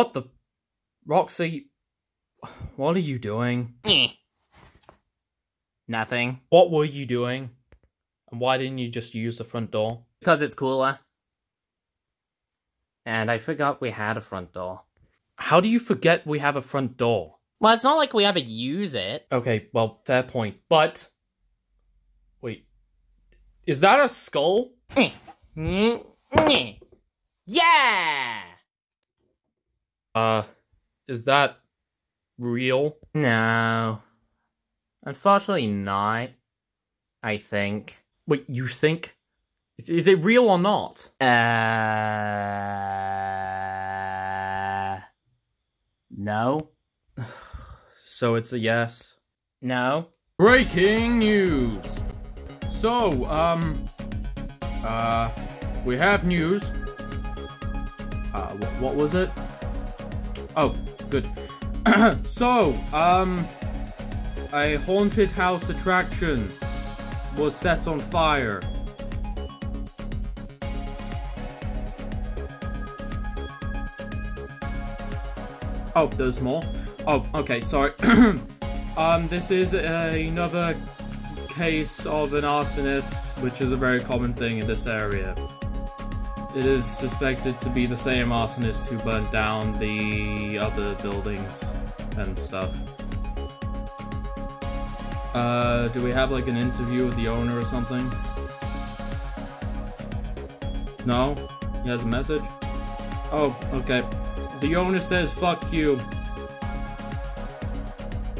What the? Rocksey, what are you doing? Eh. Nothing. What were you doing? And why didn't you just use the front door? Because it's cooler. And I forgot we had a front door. How do you forget we have a front door? Well, it's not like we ever use it. Okay, well, fair point. But. Wait. Is that a skull? Eh. Mm, eh. Yeah! Uh, is that real? No. Unfortunately not. I think. Wait, you think? Is, is it real or not? Uh. No. So it's a yes. No. Breaking news! So, um. Uh. We have news. Uh, wh- what was it? Oh, good. so, um. A haunted house attraction was set on fire. Oh, there's more. Oh, okay, sorry. um, this is another case of an arsonist, which is a very common thing in this area. It is suspected to be the same arsonist who burnt down the other buildings and stuff. Uh, do we have like an interview with the owner or something? No? He has a message? Oh, okay. The owner says, fuck you.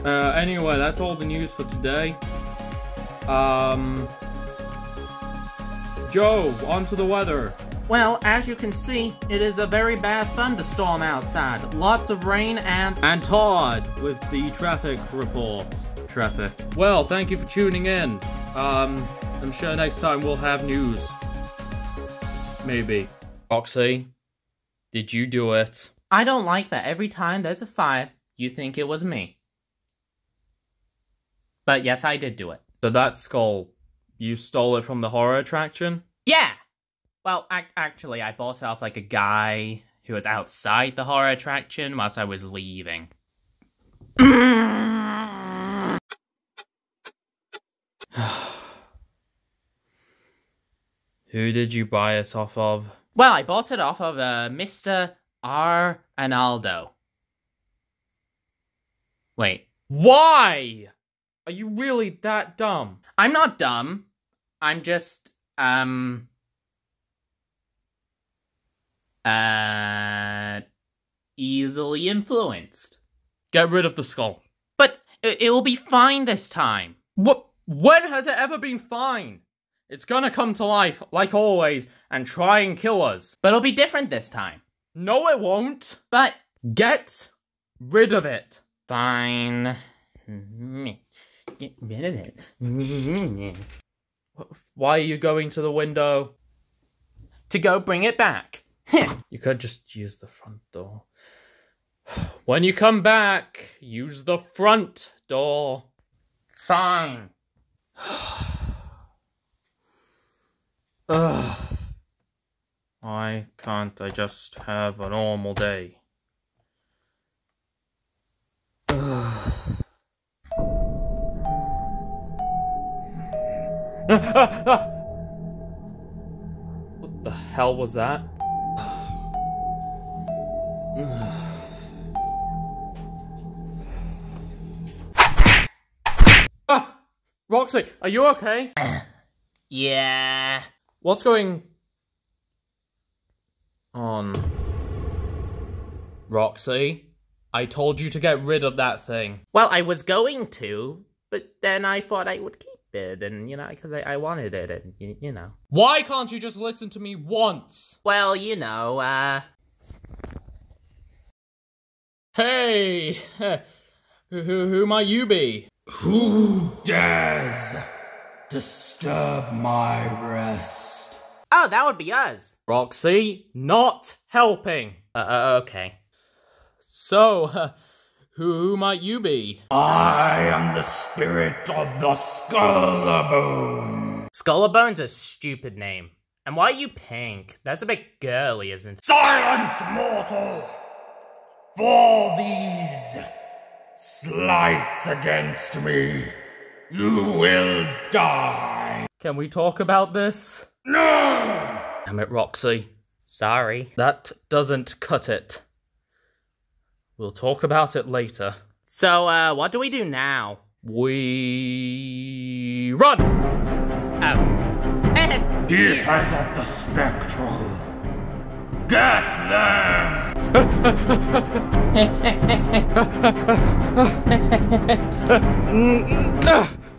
Uh, anyway, that's all the news for today. Um. Joe, on to the weather. Well, as you can see, it is a very bad thunderstorm outside. Lots of rain and. And Todd with the traffic report. Traffic. Well, thank you for tuning in. Um, I'm sure next time we'll have news. Maybe. Rocksey, did you do it? I don't like that every time there's a fire, you think it was me. But yes, I did do it. So that skull, you stole it from the horror attraction? Yeah! Well, ac- actually, I bought it off like a guy who was outside the horror attraction whilst I was leaving. Who did you buy it off of? Well, I bought it off of uh, Mr. R. Analdo. Wait, Why? Are you really that dumb? I'm not dumb. I'm just, um. Uh. Easily influenced. Get rid of the skull. But it, it will be fine this time. What? When has it ever been fine? It's gonna come to life, like always, and try and kill us. But it'll be different this time. No, it won't. But. Get rid of it. Fine. Get rid of it. Why are you going to the window? To go bring it back. You could just use the front door. When you come back, use the front door. Fine. Ugh. Why can't I just have a normal day? Ugh. what the hell was that? Ah! Rocksey, are you okay? Yeah. What's going on? Rocksey, I told you to get rid of that thing. Well, I was going to, but then I thought I would keep it, and you know, because I, I wanted it, and you, you know. Why can't you just listen to me once? Well, you know, uh. Hey! who, who, who might you be? Who dares disturb my rest? Oh, that would be us. Rocksey, not helping. Uh, uh okay. So, who, who might you be? I am the spirit of the Skull-a-bone. Skull-a-bone's a stupid name. And why are you pink? That's a bit girly, isn't it? Silence, mortal! For these slights against me, you will die. Can we talk about this? No! Damn it, Rocksey. Sorry. That doesn't cut it. We'll talk about it later. So, uh, what do we do now? We run! Oh. He has up the spectral. Get them!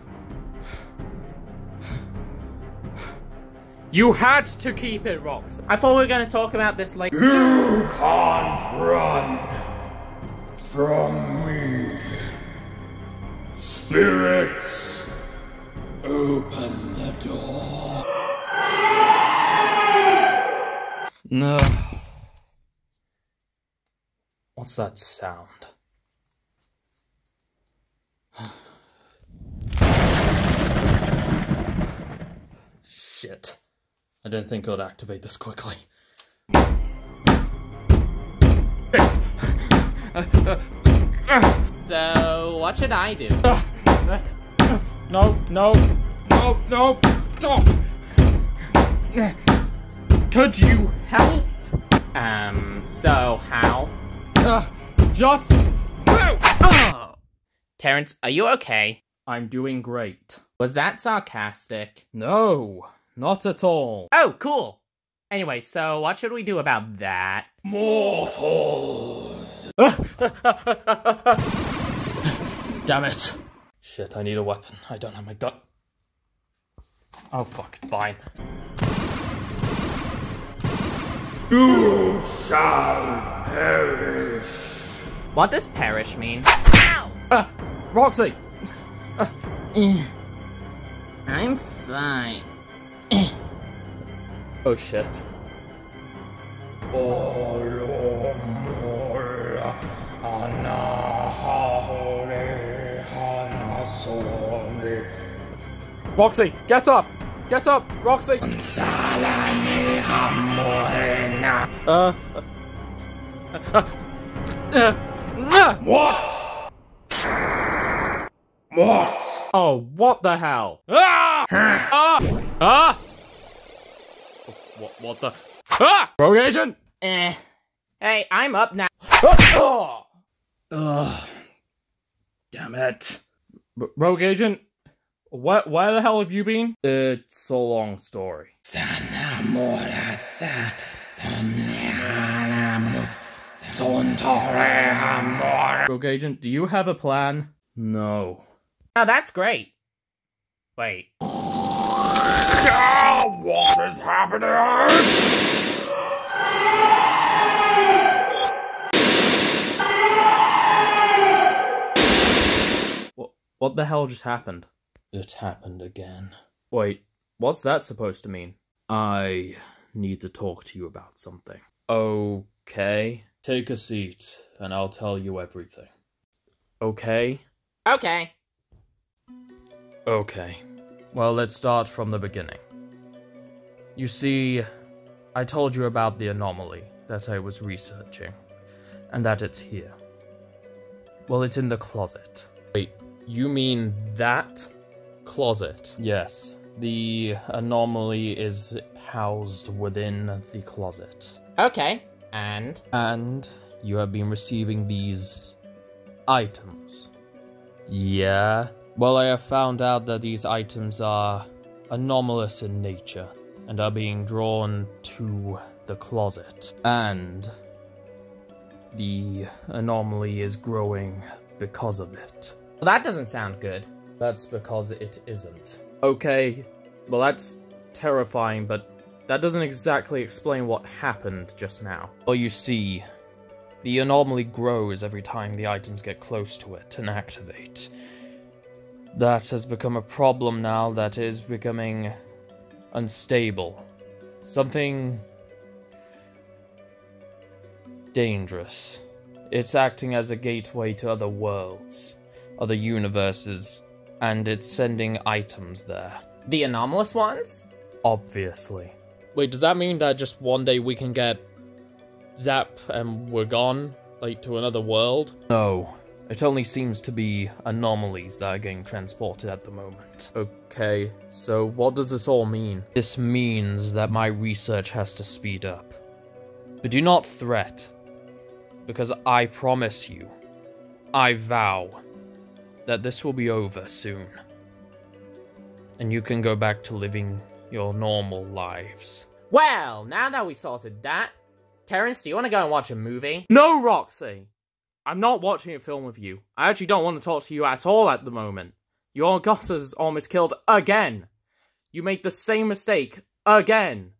You had to keep it, Rox. I thought we were going to talk about this later. You can't run from me. Spirits, open the door. No. What's that sound? Shit. I didn't think would activate this quickly. So, what should I do? No, no, no, no, stop! Could you help? Um, so how? Uh, just go! Terrence, are you okay? I'm doing great. Was that sarcastic? No, not at all. Oh, cool. Anyway, so what should we do about that? Mortals! Damn it. Shit, I need a weapon. I don't have my gun. Oh, fuck, fine. You shall perish. What does perish mean? Ow! Ah, Rocksey! I'm fine. Oh, shit. Olomora. Rocksey, get up! Get up, Rocksey! Uh. uh, uh, What? What? oh, what the hell? Ah! Ah! Ah! What, what the? Ah! Rogue agent! Eh. Hey, I'm up now. Ah! Ugh. Damn it. R- Rogue agent? Where, where the hell have you been? It's a long story. Sanamora sa sanehanamu sontore hamor. Rogue agent, do you have a plan? No. Oh, that's great. Wait. What is happening? What, what the hell just happened? It happened again. Wait, what's that supposed to mean? I need to talk to you about something. Okay. Take a seat, and I'll tell you everything. Okay? Okay. Okay. Well, let's start from the beginning. You see, I told you about the anomaly that I was researching, and that it's here. Well, it's in the closet. Wait, you mean that closet? Yes. The anomaly is housed within the closet. Okay. And? And you have been receiving these items. Yeah. Well, I have found out that these items are anomalous in nature and are being drawn to the closet. And the anomaly is growing because of it. Well, that doesn't sound good. That's because it isn't. Okay, well, that's terrifying, but that doesn't exactly explain what happened just now. Well, you see, the anomaly grows every time the items get close to it and activate. That has become a problem now that is becoming unstable. Something dangerous. It's acting as a gateway to other worlds, other universes, and it's sending items there. The anomalous ones? Obviously. Wait, does that mean that just one day we can get zap and we're gone? like to another world? No. It only seems to be anomalies that are getting transported at the moment. Okay, so what does this all mean? This means that my research has to speed up. But do not threat. Because I promise you, I vow, that this will be over soon. And you can go back to living your normal lives. Well, now that we sorted that, Terrence, do you want to go and watch a movie? No, Rocksey! I'm not watching a film with you. I actually don't want to talk to you at all at the moment. Your Goss is almost killed again. You made the same mistake again.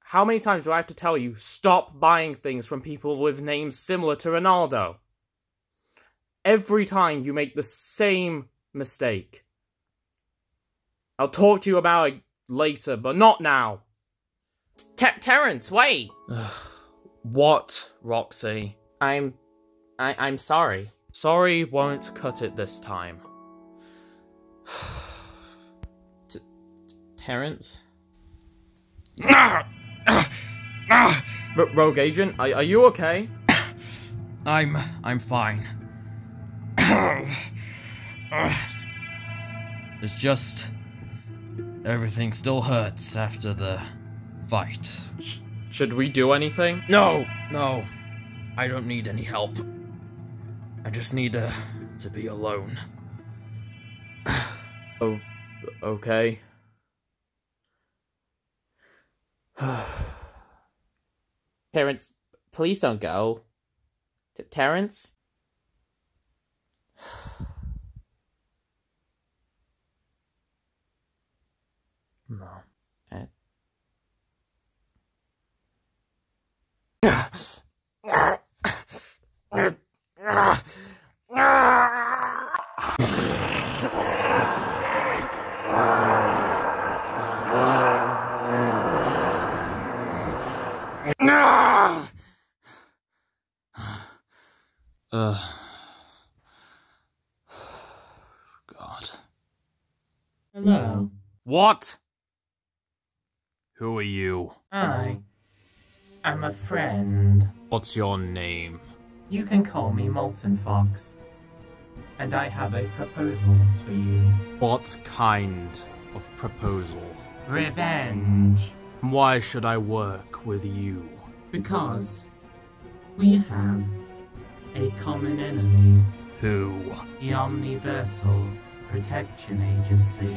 How many times do I have to tell you stop buying things from people with names similar to Ronaldo? Every time you make the same mistake. I'll talk to you about it later, but not now. Ter Terrence, wait! what, Rocksey? I'm... I I'm sorry. Sorry won't cut it this time. T Terrence? R Rogue Agent, are, are you okay? I'm... I'm fine. it's just... Everything still hurts after the fight. Sh should we do anything? No, no. I don't need any help. I just need to, to be alone. oh, okay. Terrence, please don't go. T Terrence? No. Uh. God. Hello. What? You? I. I'm a friend. What's your name? You can call me Molten Fox. And I have a proposal for you. What kind of proposal? Revenge. Why should I work with you? Because we have a common enemy. Who? The Omniversal Protection Agency.